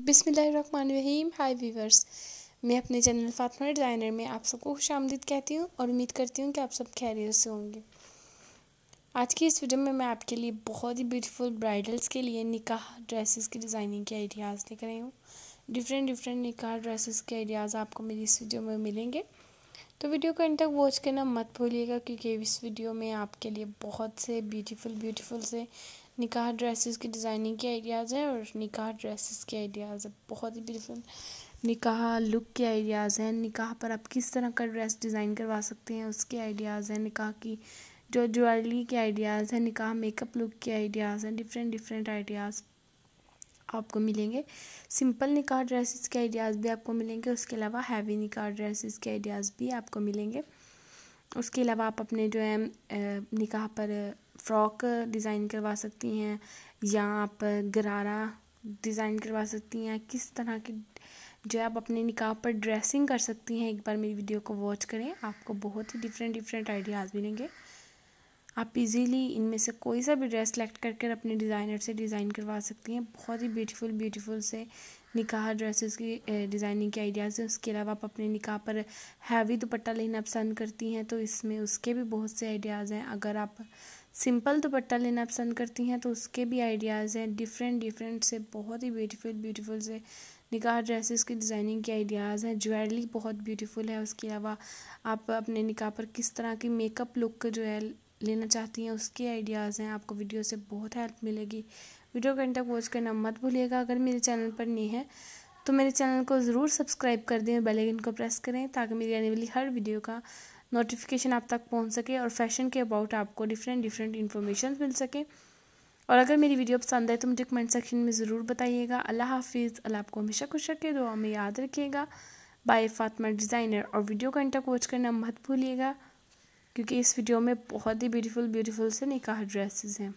बिसमीम हाय वीवर्स मैं अपने चैनल फातमा डिज़ाइनर में आप सबको खुश आमदीद कहती हूँ और उम्मीद करती हूँ कि आप सब खैरियत से होंगे। आज की इस वीडियो में मैं आपके लिए बहुत ही ब्यूटीफुल ब्राइडल्स के लिए निकाह ड्रेसेस की डिज़ाइनिंग के आइडियाज़ लेकर आई हूँ। डिफरेंट डिफरेंट निकाह ड्रेसेस के आइडियाज़ आपको मेरी इस वीडियो में मिलेंगे। तो वीडियो को इन तक वॉच करना मत भूलिएगा क्योंकि इस वीडियो में आपके लिए बहुत से ब्यूटीफुल ब्यूटीफुल से निकाह ड्रेसेस की डिज़ाइनिंग के आइडियाज़ हैं और निकाह ड्रेसेस के आइडियाज़ हैं। बहुत ही ब्यूटीफुल निकाह लुक के आइडियाज़ हैं। निकाह पर आप किस तरह का ड्रेस डिज़ाइन करवा सकते हैं, उसके आइडियाज़ हैं। निकाह की जो ज्वेलरी के आइडियाज़ हैं, निकाह मेकअप लुक के आइडियाज़ हैं। डिफरेंट डिफरेंट आइडियाज़ आपको मिलेंगे। सिंपल निकाह ड्रेसेस के आइडियाज़ भी आपको मिलेंगे। उसके अलावा हैवी निकाह ड्रेसेस के आइडियाज़ भी आपको मिलेंगे। उसके अलावा आप अपने जो है निकाह पर फ्रॉक डिज़ाइन करवा सकती हैं या आप गरारा डिज़ाइन करवा सकती हैं। किस तरह की जो है, आप अपने निकाह पर ड्रेसिंग कर सकती हैं। एक बार मेरी वीडियो को वॉच करें, आपको बहुत ही डिफरेंट डिफरेंट आइडियाज़ मिलेंगे। आप इजीली इनमें से कोई सा भी ड्रेस सेलेक्ट करके अपने डिज़ाइनर से डिज़ाइन करवा सकती हैं। बहुत ही ब्यूटीफुल ब्यूटीफुल से निकाह ड्रेसेस की डिज़ाइनिंग के आइडियाज़ हैं। उसके अलावा आप अपने निकाह पर हैवी दुपट्टा लेना पसंद करती हैं तो इसमें उसके भी बहुत से आइडियाज़ हैं। अगर आप सिंपल दुपट्टा लेना पसंद करती हैं तो उसके भी आइडियाज़ हैं। डिफरेंट डिफरेंट से बहुत ही ब्यूटीफुल ब्यूटीफुल से निकाह ड्रेसेस की डिज़ाइनिंग के आइडियाज़ हैं। ज्वेलरी बहुत ब्यूटीफुल है। उसके अलावा आप अपने निकाह पर किस तरह की मेकअप लुक जो है लेना चाहती हैं, उसके आइडियाज़ हैं, आपको वीडियो से बहुत हेल्प मिलेगी। वीडियो घंटे तक वॉच करना मत भूलिएगा, अगर मेरे चैनल पर नहीं है तो मेरे चैनल को ज़रूर सब्सक्राइब कर दें बेल आइकन को प्रेस करें, ताकि मेरी आने वाली हर वीडियो का नोटिफिकेशन आप तक पहुँच सके और फ़ैशन के अबाउट आपको डिफरेंट डिफरेंट इन्फॉर्मेशन मिल सके। और अगर मेरी वीडियो पसंद आए तो मुझे कमेंट सेक्शन में ज़रूर बताइएगा। अल्लाह हाफिज़। अल्लाह आपको हमेशा खुश रखे दुआ में याद रखिएगा। बाय फातमा डिज़ाइनर और वीडियो का इंटर वॉच करना मत भूलिएगा। क्योंकि इस वीडियो में बहुत ही ब्यूटीफुल ब्यूटीफुल से निकाह ड्रेसेस हैं।